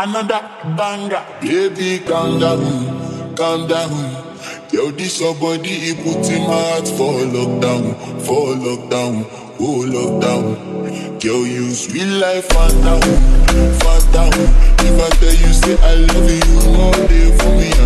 another banger. Baby, calm down, calm down. Yo, this your body, he put in my heart for lockdown, for lockdown, oh lockdown. Girl, you sweet life, fat down. If I tell you, say I love you, no day for me.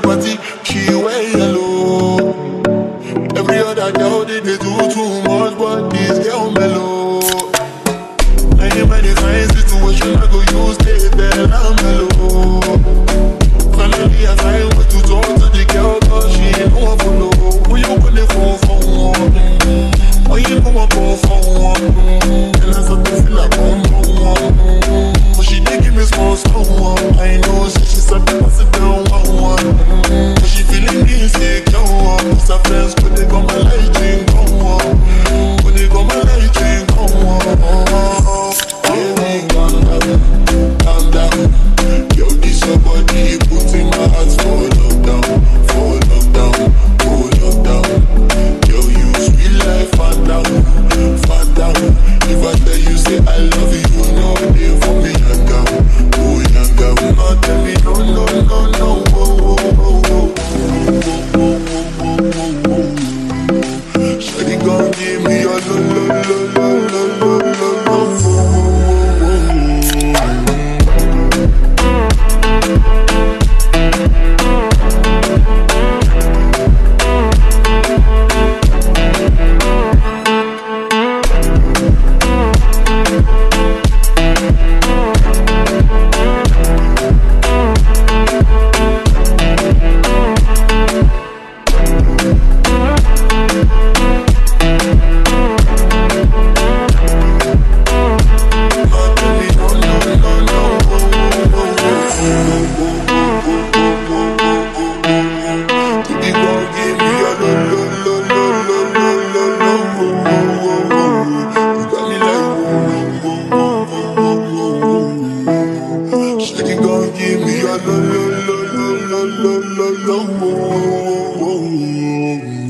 party she way hello. Every other girl they, they do too much. you gon' give me a lo lo lo lo lo lo lo lo